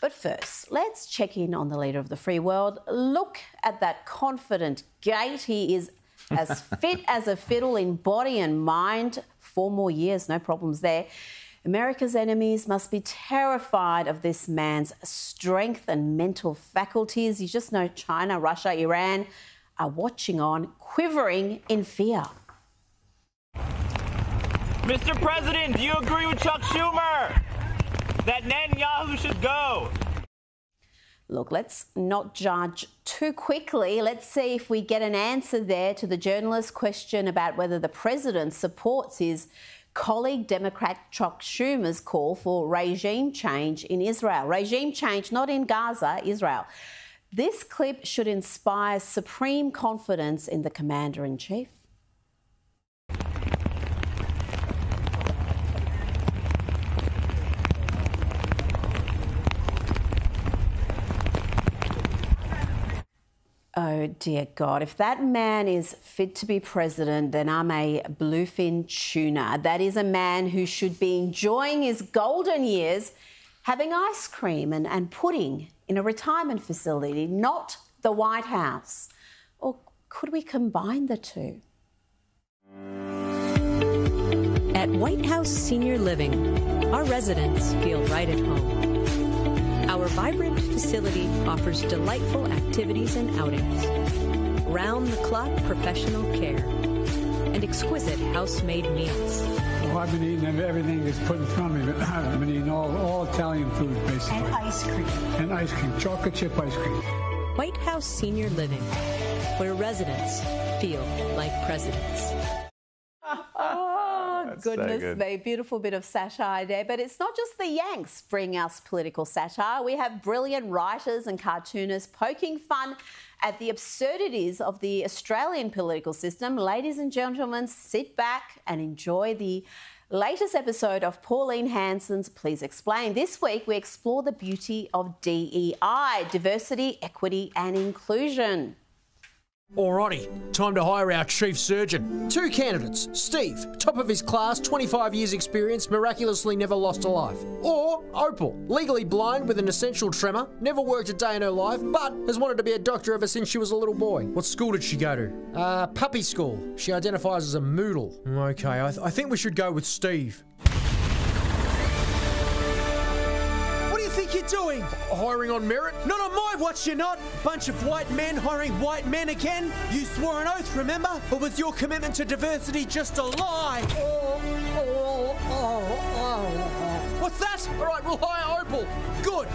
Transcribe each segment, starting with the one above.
But first, let's check in on the leader of the free world. Look at that confident gait. He is as fit as a fiddle in body and mind. Four more years, no problems there. America's enemies must be terrified of this man's strength and mental faculties. You just know China, Russia, Iran are watching on, quivering in fear. Mr. President, do you agree with Chuck Schumer that Netanyahu should go? Look, let's not judge too quickly. Let's see if we get an answer there to the journalist's question about whether the president supports his colleague Democrat Chuck Schumer's call for regime change in Israel. Regime change not in Gaza, Israel. This clip should inspire supreme confidence in the commander in chief. Oh dear God, if that man is fit to be president, then I'm a bluefin tuna. That is a man who should be enjoying his golden years having ice cream and, and pudding in a retirement facility, not the White House. Or could we combine the two? At White House Senior Living, our residents feel right at home. Our vibrant facility offers delightful activities and outings, round the clock professional care, and exquisite house made meals. Well, I've been eating everything that's put in front of me. I've been eating all, all Italian food, basically. And ice cream. And ice cream, chocolate chip ice cream. White House Senior Living, where residents feel like presidents. Goodness good. me, beautiful bit of satire there. But it's not just the Yanks bring us political satire. We have brilliant writers and cartoonists poking fun at the absurdities of the Australian political system. Ladies and gentlemen, sit back and enjoy the latest episode of Pauline Hanson's Please Explain. This week, we explore the beauty of DEI, diversity, equity, and inclusion. Alrighty, time to hire our chief surgeon. Two candidates Steve, top of his class, 25 years experience, miraculously never lost a life. Or Opal, legally blind with an essential tremor, never worked a day in her life, but has wanted to be a doctor ever since she was a little boy. What school did she go to? Uh, puppy school. She identifies as a moodle. Okay, I, th- I think we should go with Steve. You're doing? Hiring on merit? Not on my watch, you're not. Bunch of white men hiring white men again. You swore an oath, remember? Or was your commitment to diversity just a lie? Oh, oh, oh, What's that? All right, we'll hire Opal. Good.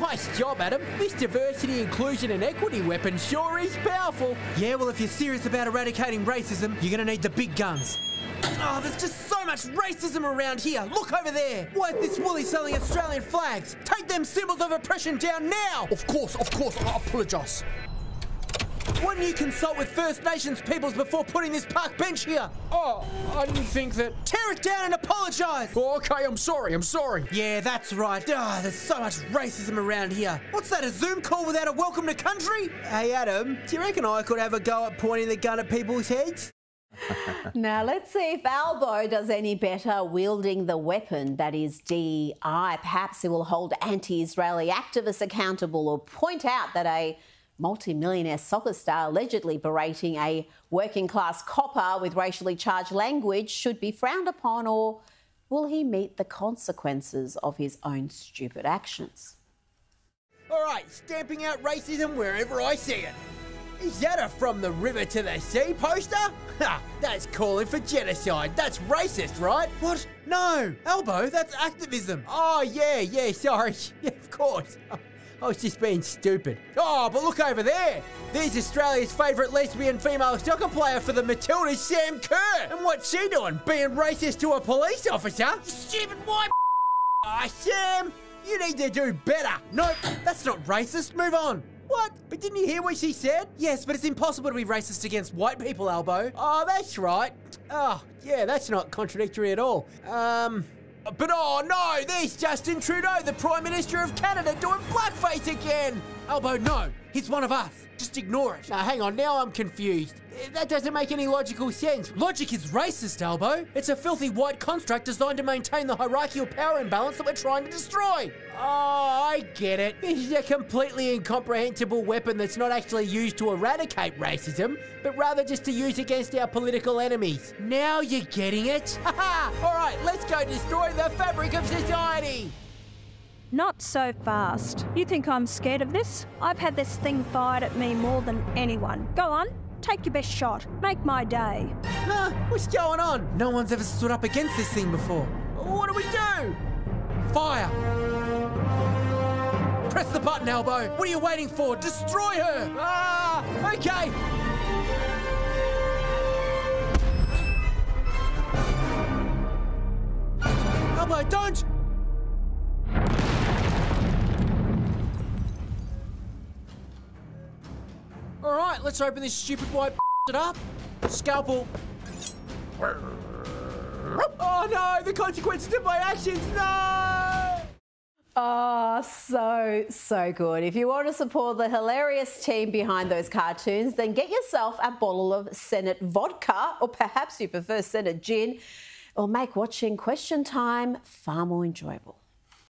Nice job, Adam. This diversity, inclusion, and equity weapon sure is powerful. Yeah, well, if you're serious about eradicating racism, you're gonna need the big guns. Oh, there's just so much racism around here. Look over there. Why is this woolly selling Australian flags? Take them symbols of oppression down now. Of course, of course, I apologise. Why didn't you consult with First Nations peoples before putting this park bench here? Oh, I didn't think that. Tear it down and apologise. Oh, okay, I'm sorry, I'm sorry. Yeah, that's right. Ah, there's so much racism around here. What's that, a Zoom call without a welcome to country? Hey, Adam, do you reckon I could have a go at pointing the gun at people's heads? Now, let's see if Albo does any better wielding the weapon that is DEI. Perhaps he will hold anti Israeli activists accountable or point out that a multi-millionaire soccer star allegedly berating a working class copper with racially charged language should be frowned upon, or will he meet the consequences of his own stupid actions? All right, stamping out racism wherever I see it. Is that a from the river to the sea poster? Ha! That's calling for genocide. That's racist, right? What? No, Albo, that's activism. Oh, yeah, yeah, sorry. Yeah, of course. I was just being stupid. Oh, but look over there. There's Australia's favourite lesbian female soccer player for the Matildas, Sam Kerr. And what's she doing? Being racist to a police officer? You stupid white. Ah, Sam, you need to do better. Nope, that's not racist. Move on. What? But didn't you hear what she said? Yes, but it's impossible to be racist against white people, Albo. Oh, that's right. Oh, yeah, that's not contradictory at all. Um, but oh no, there's Justin Trudeau, the Prime Minister of Canada, doing blackface again. Albo, no. He's one of us. Just ignore it. Now, hang on, now I'm confused. That doesn't make any logical sense. Logic is racist, Albo. It's a filthy white construct designed to maintain the hierarchical power imbalance that we're trying to destroy. Oh, I get it. This is a completely incomprehensible weapon that's not actually used to eradicate racism, but rather just to use against our political enemies. Now you're getting it? Haha! All right, let's go destroy the fabric of society. Not so fast. You think I'm scared of this? I've had this thing fired at me more than anyone. Go on, take your best shot. Make my day. Huh? What's going on? No one's ever stood up against this thing before. What do we do? Fire! Press the button, Albo. What are you waiting for? Destroy her! Ah, okay. Albo, don't! Let's open this stupid white it up. Scalpel. Oh no, the consequences of my actions, no! Oh, so, so good. If you want to support the hilarious team behind those cartoons, then get yourself a bottle of Senate vodka, or perhaps you prefer Senate gin, or make watching Question Time far more enjoyable.